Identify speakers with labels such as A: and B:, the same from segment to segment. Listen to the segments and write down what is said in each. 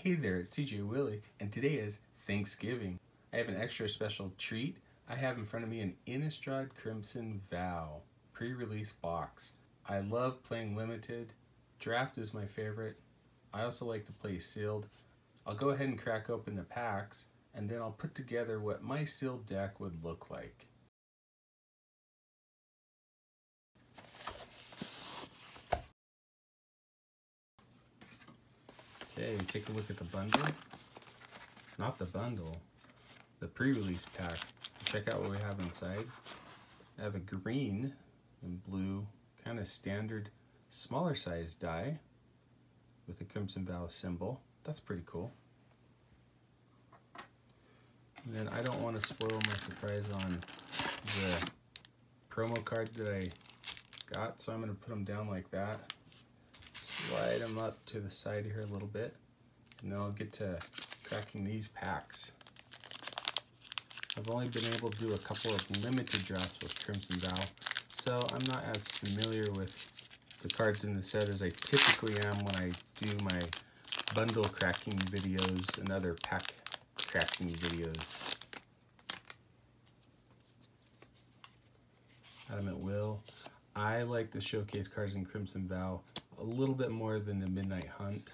A: Hey there, it's CJ Willi, and today is Thanksgiving. I have an extra special treat. I have in front of me an Innistrad Crimson Vow pre-release box. I love playing limited. Draft is my favorite. I also like to play sealed. I'll go ahead and crack open the packs, and then I'll put together what my sealed deck would look like. Okay, take a look at the bundle. Not the bundle, the pre-release pack. Check out what we have inside. I have a green and blue, kind of standard, smaller size die with the Crimson Vow symbol. That's pretty cool. And then I don't want to spoil my surprise on the promo card that I got, so I'm going to put them down like that slide them up to the side here a little bit and then I'll get to cracking these packs. I've only been able to do a couple of limited drafts with Crimson Vow, so I'm not as familiar with the cards in the set as I typically am when I do my bundle cracking videos and other pack cracking videos. Adamant Will. I like the showcase cards in Crimson Vow a little bit more than the Midnight Hunt.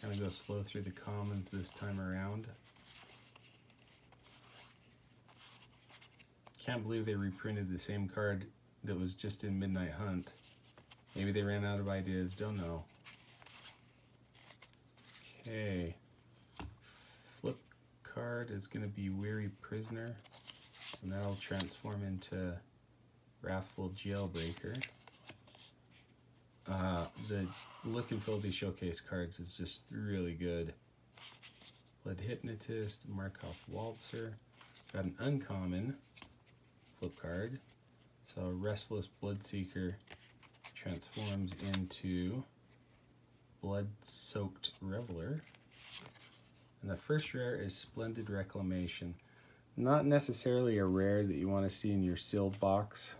A: Kind of go slow through the commons this time around. Can't believe they reprinted the same card that was just in Midnight Hunt. Maybe they ran out of ideas, don't know. Okay. Flip card is going to be Weary Prisoner. And that'll transform into Wrathful Jailbreaker. Uh, the look and feel of these showcase cards is just really good. Blood Hypnotist, Markov Waltzer. Got an uncommon flip card. So Restless Bloodseeker transforms into Blood-Soaked Reveler. And the first rare is Splendid Reclamation. Not necessarily a rare that you want to see in your sealed box.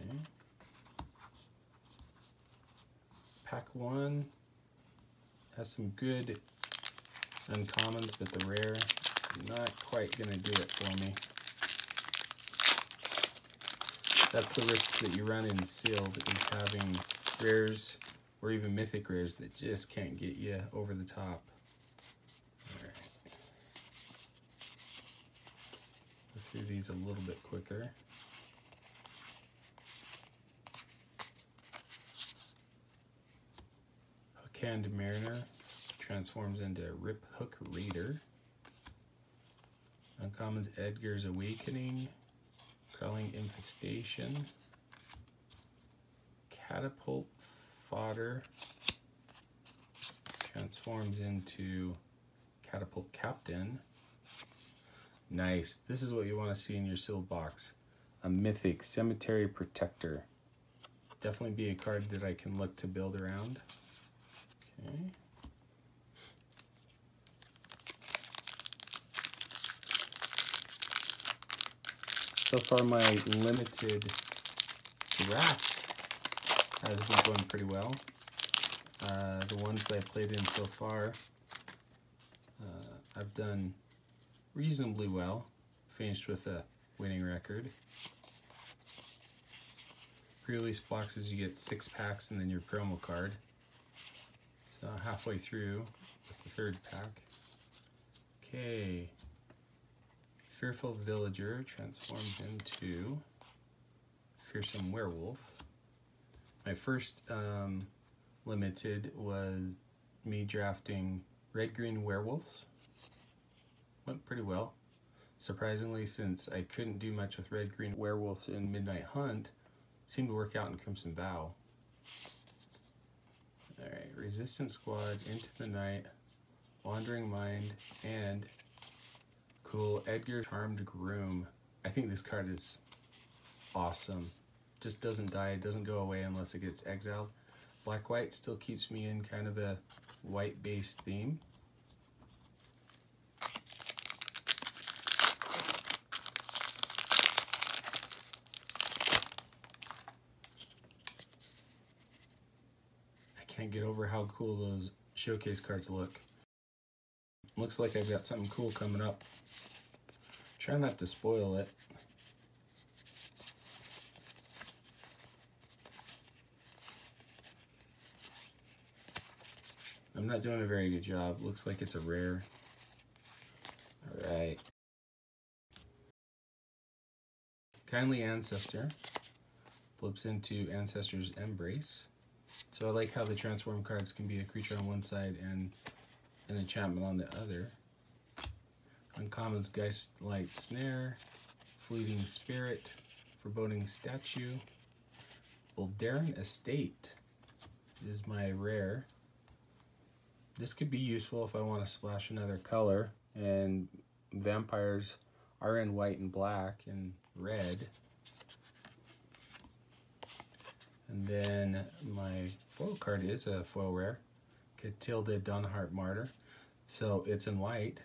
A: Okay. Pack one has some good uncommons, but the rare not quite gonna do it for me. That's the risk that you run in sealed is having rares or even mythic rares that just can't get you over the top. Go through these a little bit quicker. Hookhand Mariner transforms into Rip Hook Raider. Uncommons Edgar's Awakening, Crawling Infestation, Catapult Fodder transforms into Catapult Captain. Nice. This is what you want to see in your sealed box. A Mythic Cemetery Protector. Definitely be a card that I can look to build around. So far my limited draft has been going pretty well. Uh, the ones that I played in so far, uh, I've done reasonably well. Finished with a winning record. Pre-release boxes, you get six packs and then your promo card. So halfway through the third pack. Okay. Fearful Villager transforms into Fearsome Werewolf. My first um, limited was me drafting red-green werewolves. Went pretty well. Surprisingly, since I couldn't do much with red-green werewolves in Midnight Hunt, seemed to work out in Crimson Vow. Alright, Resistance Squad, Into the Night, Wandering Mind, and cool, Edgar Charmed Groom. I think this card is awesome. Just doesn't die, it doesn't go away unless it gets exiled. Black-White still keeps me in kind of a white-based theme. Can't get over how cool those showcase cards look. Looks like I've got something cool coming up. Try not to spoil it. I'm not doing a very good job. Looks like it's a rare. All right. Kindly Ancestor flips into Ancestor's Embrace. So I like how the transform cards can be a creature on one side and an enchantment on the other. Uncommons Geistlight Snare, Fleeting Spirit, Foreboding Statue, Voldaren Estate is my rare. This could be useful if I want to splash another color and vampires are in white and black and red. And then my foil card is a foil rare, Katilda Dawnhart Martyr. So it's in white.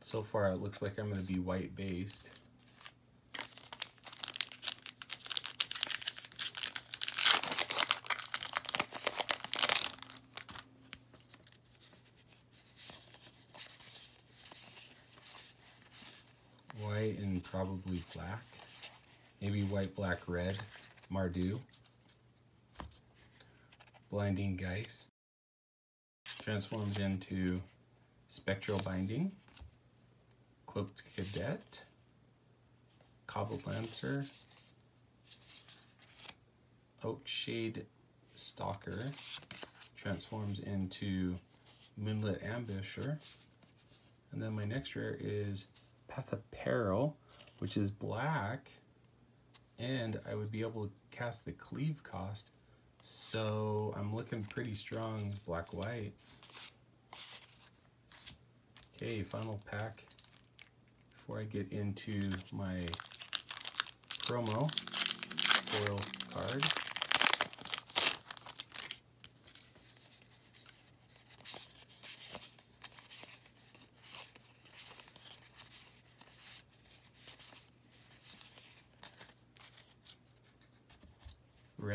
A: So far it looks like I'm going to be white based. White and probably black. Maybe white, black, red. Mardu. Binding Geist. Transforms into Spectral Binding. Cloaked Cadet. Cobbled Lancer. Oakshade Stalker. Transforms into Moonlit Ambusher. And then my next rare is Path of Peril, which is black and I would be able to cast the cleave cost. So I'm looking pretty strong black-white. Okay, final pack before I get into my promo foil card.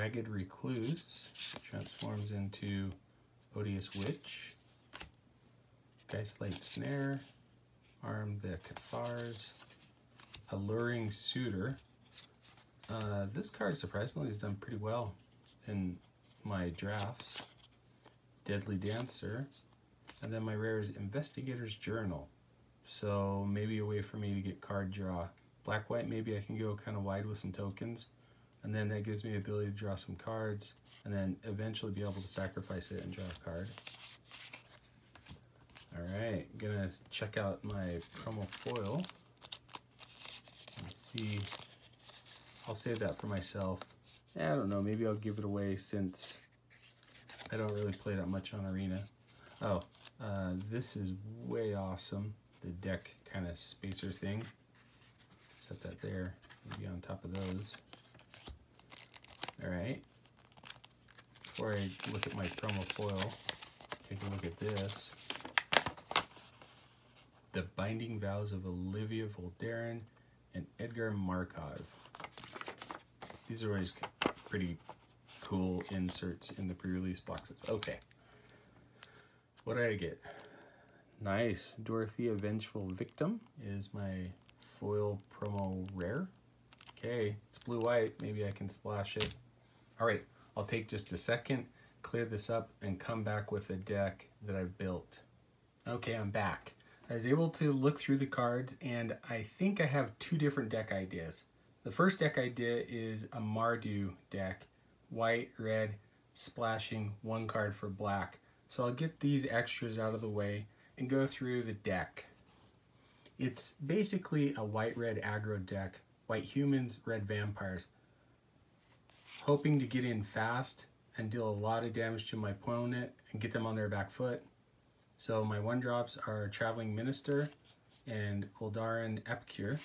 A: Ragged Recluse transforms into Odious Witch. Geistlight Snare. Arm the Cathars. Alluring Suitor. Uh, this card surprisingly has done pretty well in my drafts. Deadly Dancer. And then my rare is Investigator's Journal. So maybe a way for me to get card draw. Black-white, maybe I can go kind of wide with some tokens and then that gives me the ability to draw some cards and then eventually be able to sacrifice it and draw a card. Alright, gonna check out my promo foil and see, I'll save that for myself. I don't know, maybe I'll give it away since I don't really play that much on Arena. Oh, uh, this is way awesome, the deck kind of spacer thing. Set that there, maybe on top of those. All right. Before I look at my promo foil, take a look at this. The Binding Vows of Olivia Voldaren and Edgar Markov. These are always pretty cool inserts in the pre-release boxes. Okay. What did I get? Nice. Dorothea Vengeful Victim is my foil promo rare. Okay, it's blue-white. Maybe I can splash it. All right, I'll take just a second, clear this up, and come back with a deck that I've built. Okay, I'm back. I was able to look through the cards, and I think I have two different deck ideas. The first deck idea is a Mardu deck, white, red, splashing, one card for black. So I'll get these extras out of the way and go through the deck. It's basically a white-red aggro deck, white humans, red vampires hoping to get in fast and deal a lot of damage to my opponent and get them on their back foot. So my one drops are Traveling Minister and Voldaren Epicure.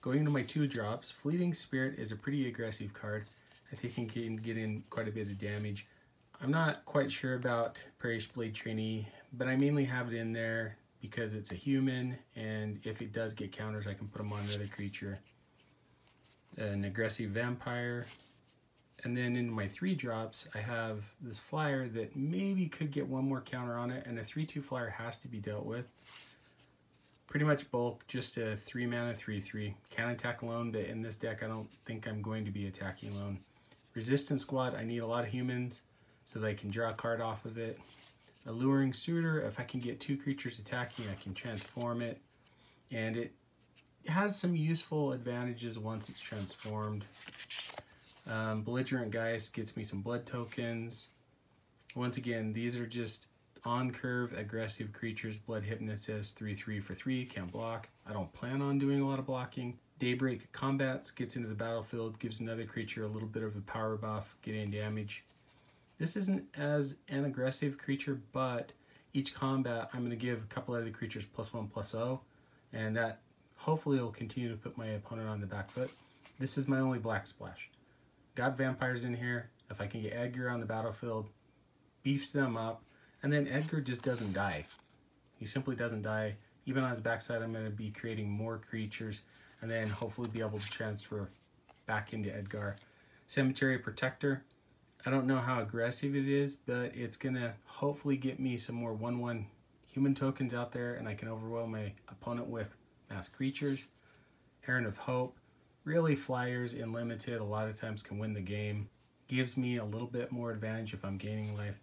A: Going to my two drops, Fleeting Spirit is a pretty aggressive card. I think it can get in quite a bit of damage. I'm not quite sure about Parish-Blade Trainee, but I mainly have it in there because it's a human, and if it does get counters, I can put them on another creature. An aggressive vampire, And then in my three drops, I have this flyer that maybe could get one more counter on it, and a 3-2 flyer has to be dealt with. Pretty much bulk, just a 3 mana 3-3. Can attack alone, but in this deck I don't think I'm going to be attacking alone. Resistance Squad, I need a lot of humans so that I can draw a card off of it. Alluring Suitor, if I can get two creatures attacking, I can transform it. And it has some useful advantages once it's transformed. Um, Belligerent Guest gets me some blood tokens. Once again, these are just on curve aggressive creatures. Blood Hypnotist, 3 3 for 3, can't block. I don't plan on doing a lot of blocking. Daybreak Combatants gets into the battlefield, gives another creature a little bit of a power buff, getting damage. This isn't as an aggressive creature, but each combat I'm going to give a couple of the creatures plus 1 plus 0, and that hopefully will continue to put my opponent on the back foot. This is my only black splash. Got vampires in here. If I can get Edgar on the battlefield, beefs them up, and then Edgar just doesn't die. He simply doesn't die. Even on his backside, I'm going to be creating more creatures and then hopefully be able to transfer back into Edgar. Cemetery Protector. I don't know how aggressive it is, but it's going to hopefully get me some more 1-1 human tokens out there and I can overwhelm my opponent with mass creatures. Heron of Hope. Really, flyers in limited a lot of times can win the game. Gives me a little bit more advantage if I'm gaining life.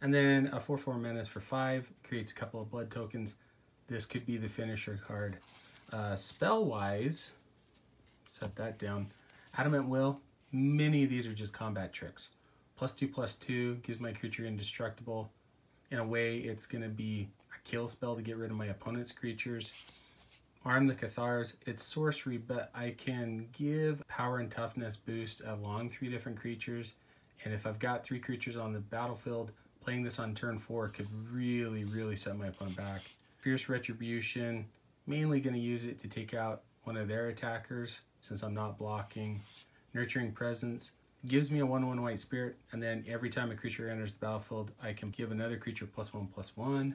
A: And then a 4-4 Menace for 5 creates a couple of blood tokens. This could be the finisher card. Uh, Spell-wise, set that down. Adamant Will, many of these are just combat tricks. Plus 2, plus 2 gives my creature indestructible. In a way, it's going to be a kill spell to get rid of my opponent's creatures. Arm the Cathars, it's sorcery, but I can give power and toughness boost along three different creatures. And if I've got three creatures on the battlefield, playing this on turn four could really, really set my opponent back. Fierce Retribution, mainly going to use it to take out one of their attackers since I'm not blocking. Nurturing Presence gives me a 1-1 white spirit, and then every time a creature enters the battlefield, I can give another creature plus 1 plus 1.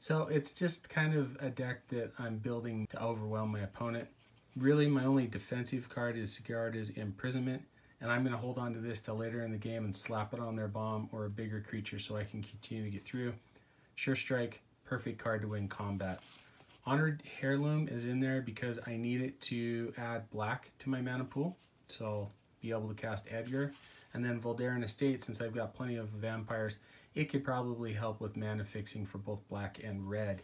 A: So it's just kind of a deck that I'm building to overwhelm my opponent. Really, my only defensive card is Sigarda's Imprisonment, and I'm going to hold on to this till later in the game and slap it on their bomb or a bigger creature so I can continue to get through. Sure Strike, perfect card to win combat. Honored Heirloom is in there because I need it to add black to my mana pool, so I'll be able to cast Edgar. And then Voldaren Estate, since I've got plenty of vampires, it could probably help with mana fixing for both black and red.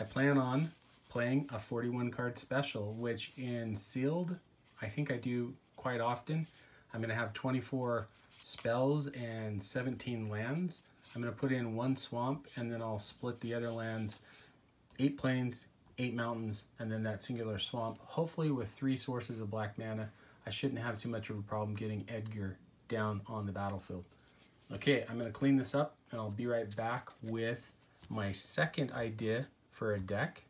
A: I plan on playing a 41 card special, which in sealed, I think I do quite often. I'm going to have 24 spells and 17 lands. I'm going to put in one swamp and then I'll split the other lands, eight plains, eight mountains, and then that singular swamp. Hopefully with three sources of black mana, I shouldn't have too much of a problem getting Edgar down on the battlefield. Okay, I'm to clean this up and I'll be right back with my second idea for a deck.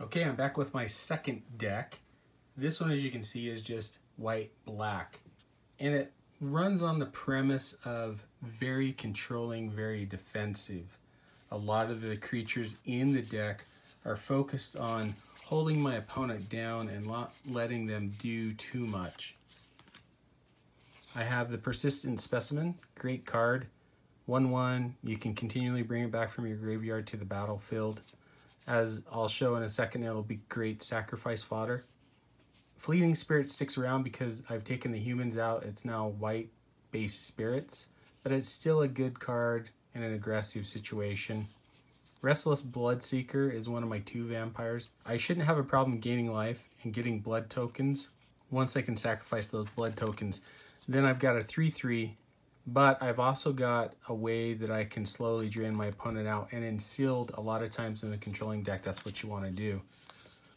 A: Okay, I'm back with my second deck. This one, as you can see, is just white-black. And it runs on the premise of very controlling, very defensive. A lot of the creatures in the deck are focused on holding my opponent down and not letting them do too much. I have the Persistent Specimen, great card. 1-1, you can continually bring it back from your graveyard to the battlefield. As I'll show in a second, it'll be great sacrifice fodder. Fleeting Spirit sticks around because I've taken the humans out. It's now white-based spirits, but it's still a good card in an aggressive situation. Restless Bloodseeker is one of my two vampires. I shouldn't have a problem gaining life and getting blood tokens once I can sacrifice those blood tokens. Then I've got a 3-3, but I've also got a way that I can slowly drain my opponent out. And in sealed, a lot of times in the controlling deck, that's what you want to do.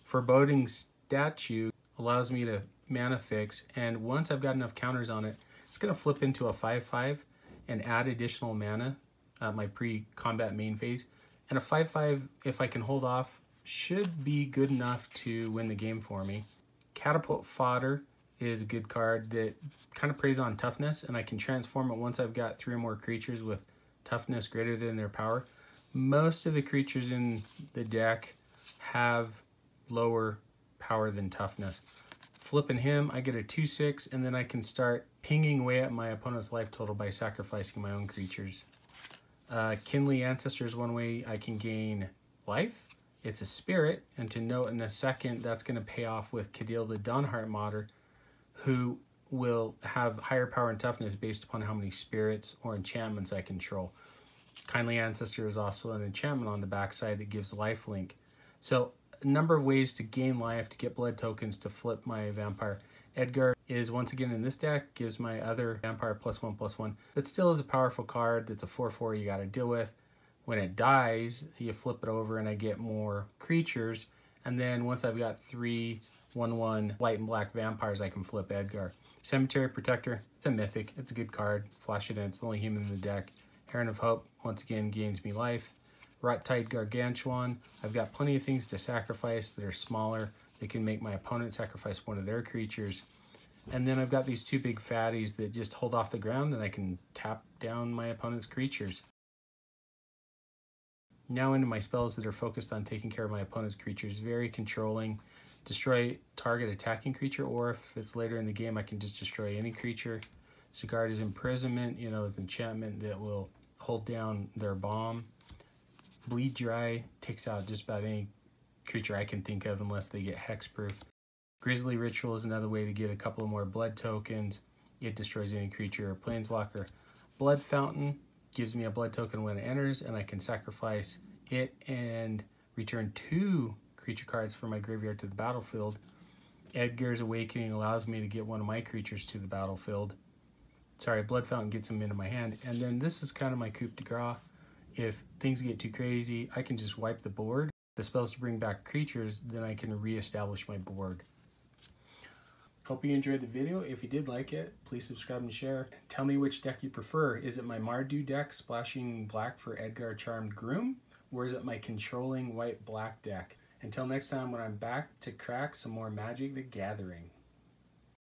A: Foreboding Statue allows me to mana fix, and once I've got enough counters on it, it's going to flip into a 5-5 and add additional mana at my pre-combat main phase. And a 5-5, if I can hold off, should be good enough to win the game for me. Catapult Fodder is a good card that kind of preys on toughness, and I can transform it once I've got three or more creatures with toughness greater than their power. Most of the creatures in the deck have lower power than toughness. flipping him, I get a 2-6, and then I can start pinging away at my opponent's life total by sacrificing my own creatures. Uh, Kindly Ancestor is one way I can gain life. It's a spirit, and to note in a second, that's going to pay off with Katilda Dawnhart Martyr, who will have higher power and toughness based upon how many spirits or enchantments I control. Kindly Ancestor is also an enchantment on the backside that gives life link. So a number of ways to gain life, to get blood tokens, to flip my vampire. Edgar is once again in this deck, gives my other vampire plus one plus one. That still is a powerful card. It's a 4-4 you gotta deal with. When it dies, you flip it over and I get more creatures. And then once I've got three 1-1 white and black vampires, I can flip Edgar. Cemetery Protector, it's a mythic. It's a good card. Flash it in. It's the only human in the deck. Heron of Hope, once again, gains me life. Rot-Tide Gargantuan. I've got plenty of things to sacrifice that are smaller. They can make my opponent sacrifice one of their creatures. And then I've got these two big fatties that just hold off the ground and I can tap down my opponent's creatures. Now into my spells that are focused on taking care of my opponent's creatures. Very controlling. Destroy target attacking creature, or if it's later in the game, I can just destroy any creature. Sigarda's Imprisonment, you know, is enchantment that will hold down their bomb. Bleed Dry takes out just about any creature I can think of unless they get hexproof. Grisly Ritual is another way to get a couple of more blood tokens. It destroys any creature or planeswalker. Blood Fountain gives me a blood token when it enters, and I can sacrifice it and return two creature cards from my graveyard to the battlefield. Edgar's Awakening allows me to get one of my creatures to the battlefield. Sorry, Blood Fountain gets them into my hand. And then this is kind of my coup de grace. If things get too crazy, I can just wipe the board. The spells to bring back creatures, then I can re-establish my board. Hope you enjoyed the video. If you did like it, please subscribe and share. Tell me which deck you prefer. Is it my Mardu deck, splashing black for Edgar Charmed Groom? Or is it my controlling white-black deck? Until next time when I'm back to crack some more Magic the Gathering.